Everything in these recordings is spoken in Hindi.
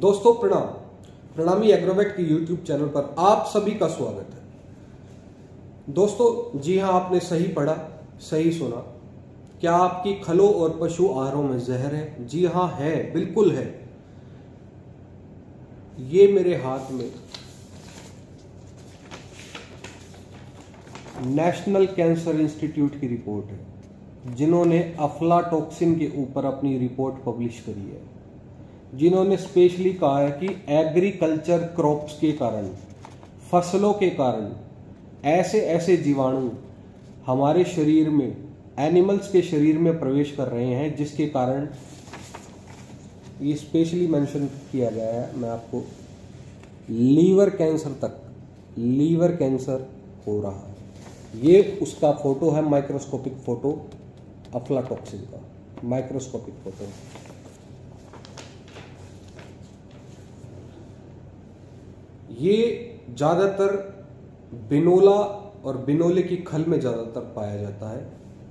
दोस्तों, प्रणाम। प्रणामी एग्रोवेट के यूट्यूब चैनल पर आप सभी का स्वागत है। दोस्तों, जी हाँ आपने सही पढ़ा, सही सुना। क्या आपकी खलों और पशु आहारों में जहर है? जी हाँ है, बिल्कुल है। ये मेरे हाथ में नेशनल कैंसर इंस्टीट्यूट की रिपोर्ट है, जिन्होंने अफलाटोक्सिन के ऊपर अपनी रिपोर्ट पब्लिश करी है। जिन्होंने स्पेशली कहा है कि एग्रीकल्चर क्रॉप्स के कारण, फ़सलों के कारण ऐसे ऐसे जीवाणु हमारे शरीर में, एनिमल्स के शरीर में प्रवेश कर रहे हैं, जिसके कारण ये स्पेशली मेंशन किया गया है। मैं आपको लीवर कैंसर तक, लीवर कैंसर हो रहा है। ये उसका फ़ोटो है, माइक्रोस्कोपिक फ़ोटो, अफ्लाटॉक्सिन का, माइक्रोस्कोपिक फ़ोटो। ये ज़्यादातर बिनोला और बिनोले की खल में ज़्यादातर पाया जाता है।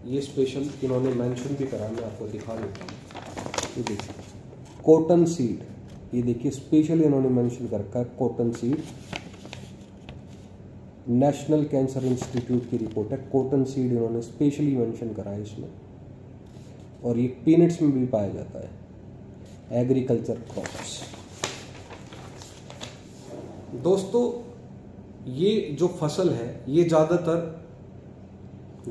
ये स्पेशल इन्होंने मेंशन भी करा, मैं आपको दिखा देता हूँ। ये देखिए कॉटन सीड ये देखिए स्पेशल इन्होंने मेंशन कर रखा है cotton seed national cancer institute की रिपोर्ट है कॉटन सीड इन्होंने स्पेशली मेंशन करा है इसमें। और ये पीनट्स में भी पाया जाता है। एग्रीकल्चर क्रॉप्स दोस्तों, ये जो फ़सल है, ये ज़्यादातर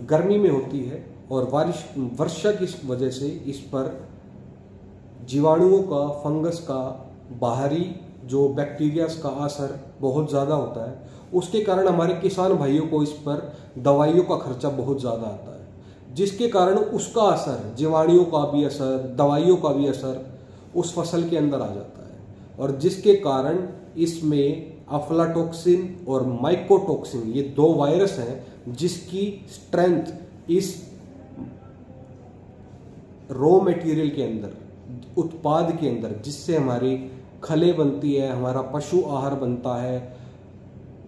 गर्मी में होती है और बारिश, वर्षा की वजह से इस पर जीवाणुओं का, फंगस का, बाहरी जो बैक्टीरियाज का असर बहुत ज़्यादा होता है। उसके कारण हमारे किसान भाइयों को इस पर दवाइयों का खर्चा बहुत ज़्यादा आता है, जिसके कारण उसका असर, जीवाणुओं का भी असर, दवाइयों का भी असर उस फ़सल के अंदर आ जाता है। और जिसके कारण इसमें अफलाटोक्सिन और माइकोटोक्सिन ये दो वायरस हैं, जिसकी स्ट्रेंथ इस रॉ मटेरियल के अंदर, उत्पाद के अंदर, जिससे हमारी खले बनती है, हमारा पशु आहार बनता है।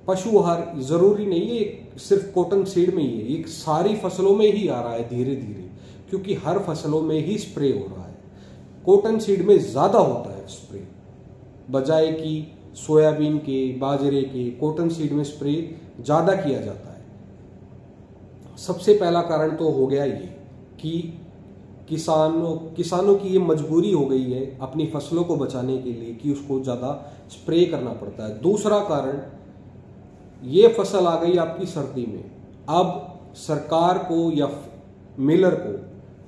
पशु आहार ज़रूरी नहीं है सिर्फ़ कॉटन सीड में ही है एक सारी फ़सलों में ही आ रहा है धीरे धीरे क्योंकि हर फ़सलों में ही स्प्रे हो रहा है। कॉटन सीड में ज़्यादा होता है स्प्रे बजाय कि सोयाबीन के, बाजरे के कॉटन सीड में स्प्रे ज़्यादा किया जाता है। सबसे पहला कारण तो हो गया ये कि किसानों किसानों की ये मजबूरी हो गई है अपनी फ़सलों को बचाने के लिए कि उसको ज़्यादा स्प्रे करना पड़ता है। दूसरा कारण, ये फ़सल आ गई आपकी सर्दी में। अब सरकार को या मिलर को,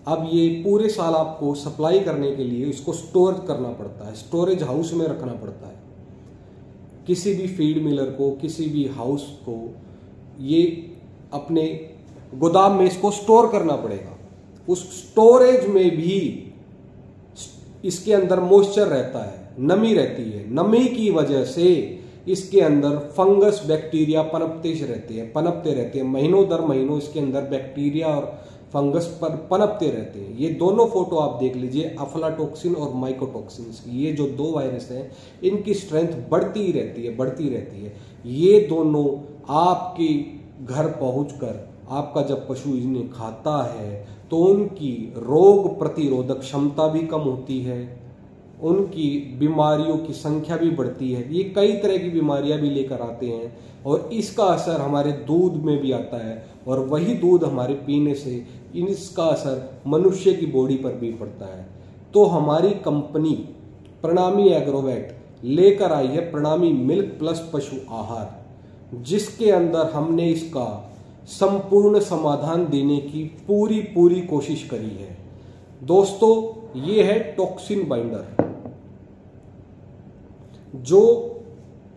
अब ये पूरे साल आपको सप्लाई करने के लिए इसको स्टोर करना पड़ता है स्टोरेज हाउस में रखना पड़ता है। किसी भी फ़ीड मिलर को, किसी भी हाउस को, ये अपने गोदाम में इसको स्टोर करना पड़ेगा। उस स्टोरेज में भी इसके अंदर मॉइस्चर रहता है, नमी रहती है। नमी की वजह से इसके अंदर फंगस बैक्टीरिया पनपते रहते हैं, पनपते रहते हैं। महीनों दर महीनों इसके अंदर बैक्टीरिया और फंगस पर पनपते रहते हैं। ये दोनों फ़ोटो आप देख लीजिए, अफलाटोक्सिन और माइकोटोक्सिन ये जो दो वायरस हैं, इनकी स्ट्रेंथ बढ़ती ही रहती है, बढ़ती रहती है। ये दोनों आपके घर पहुंचकर, आपका जब पशु इन्हें खाता है तो उनकी रोग प्रतिरोधक क्षमता भी कम होती है, उनकी बीमारियों की संख्या भी बढ़ती है। ये कई तरह की बीमारियाँ भी लेकर आते हैं और इसका असर हमारे दूध में भी आता है और वही दूध हमारे पीने से इसका असर मनुष्य की बॉडी पर भी पड़ता है। तो हमारी कंपनी प्रणामी एग्रोवेट लेकर आई है प्रणामी मिल्क प्लस पशु आहार, जिसके अंदर हमने इसका संपूर्ण समाधान देने की पूरी पूरी कोशिश करी है। दोस्तों, ये है टॉक्सिन बाइंडर, जो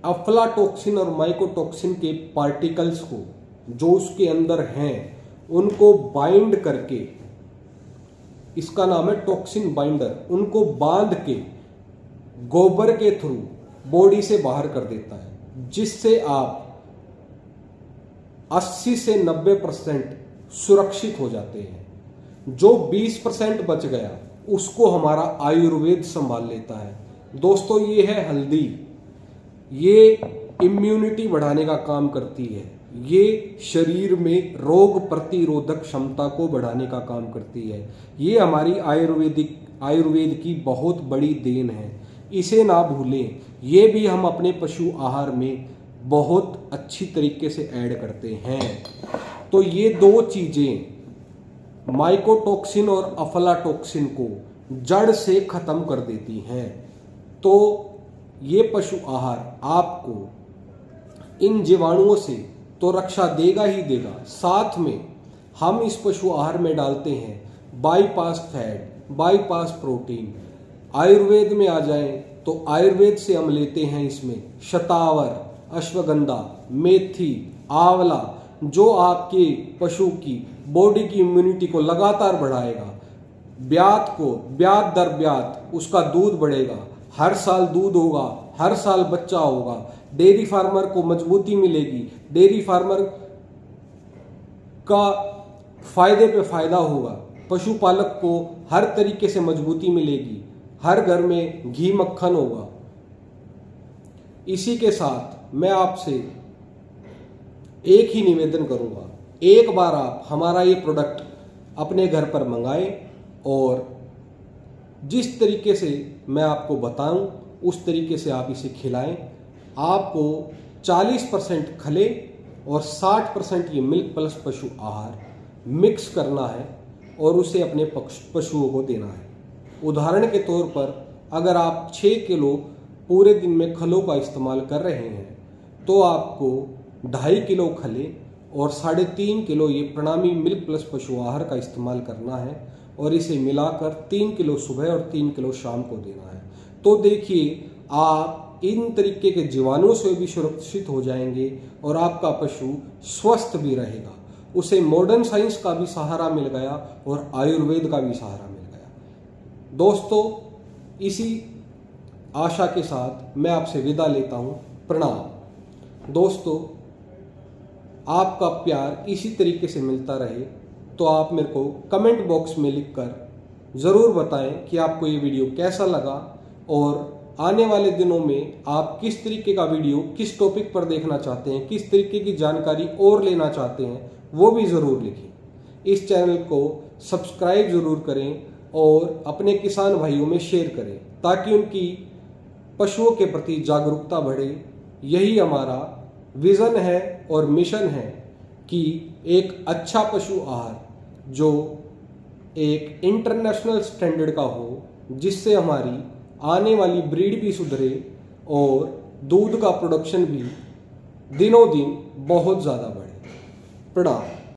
अफ्लाटोक्सिन और माइकोटोक्सिन के पार्टिकल्स को, जो उसके अंदर हैं उनको बाइंड करके, इसका नाम है टॉक्सिन बाइंडर उनको बाँध के, गोबर के थ्रू बॉडी से बाहर कर देता है, जिससे आप 80 से 90 परसेंट सुरक्षित हो जाते हैं। जो 20 परसेंट बच गया, उसको हमारा आयुर्वेद संभाल लेता है। दोस्तों, ये है हल्दी। ये इम्यूनिटी बढ़ाने का काम करती है। ये शरीर में रोग प्रतिरोधक क्षमता को बढ़ाने का काम करती है। ये हमारी आयुर्वेदिक, आयुर्वेद की बहुत बड़ी देन है। इसे ना भूलें। ये भी हम अपने पशु आहार में बहुत अच्छी तरीके से ऐड करते हैं। तो ये दो चीज़ें माइकोटॉक्सिन और अफलाटॉक्सिन को जड़ से ख़त्म कर देती हैं। तो ये पशु आहार आपको इन जीवाणुओं से तो रक्षा देगा ही देगा। साथ में हम इस पशु आहार में डालते हैं bypass fat bypass protein Ayurveda में आ जाए तो आयुर्वेद से हम लेते हैं इसमें शतावर, अश्वगंधा, मेथी, आंवला, जो आपके पशु की बॉडी की इम्यूनिटी को लगातार बढ़ाएगा। ब्यात को, ब्यात दर ब्यात, उसका दूध बढ़ेगा। हर साल दूध होगा, हर साल बच्चा होगा। डेयरी फार्मर को मजबूती मिलेगी। डेयरी फार्मर का फ़ायदे पे फ़ायदा होगा। पशुपालक को हर तरीके से मजबूती मिलेगी। हर घर में घी मक्खन होगा। इसी के साथ मैं आपसे एक ही निवेदन करूँगा। एक बार आप हमारा ये प्रोडक्ट अपने घर पर मंगाएँ और जिस तरीके से मैं आपको बताऊँ, उस तरीके से आप इसे खिलाएँ। आपको 40 परसेंट खले और 60 परसेंट ये मिल्क प्लस पशु आहार मिक्स करना है और उसे अपने पशुओं को देना है। उदाहरण के तौर पर अगर आप 6 किलो पूरे दिन में खलों का इस्तेमाल कर रहे हैं तो आपको ढाई किलो खले और साढ़े तीन किलो ये प्रणामी मिल्क प्लस पशु आहार का इस्तेमाल करना है और इसे मिलाकर तीन किलो सुबह और तीन किलो शाम को देना है। तो देखिए, आप इन तरीके के जीवाणुओं से भी सुरक्षित हो जाएँगे और आपका पशु स्वस्थ भी रहेगा। उसे मॉडर्न साइंस का भी सहारा मिल गया और आयुर्वेद का भी सहारा मिल गया। दोस्तों, इसी आशा के साथ मैं आपसे विदा लेता हूँ। प्रणाम। दोस्तों, आपका प्यार इसी तरीके से मिलता रहे तो आप मेरे को कमेंट बॉक्स में लिखकर ज़रूर बताएँ कि आपको ये वीडियो कैसा लगा और आने वाले दिनों में आप किस तरीके का वीडियो, किस टॉपिक पर देखना चाहते हैं, किस तरीके की जानकारी और लेना चाहते हैं, वो भी ज़रूर लिखें। इस चैनल को सब्सक्राइब ज़रूर करें और अपने किसान भाइयों में शेयर करें, ताकि उनकी पशुओं के प्रति जागरूकता बढ़े। यही हमारा विज़न है और मिशन है कि एक अच्छा पशु आहार, जो एक इंटरनेशनल स्टैंडर्ड का हो, जिससे हमारी आने वाली ब्रीड भी सुधरे और दूध का प्रोडक्शन भी दिनों दिन बहुत ज़्यादा बढ़े। प्रणाम।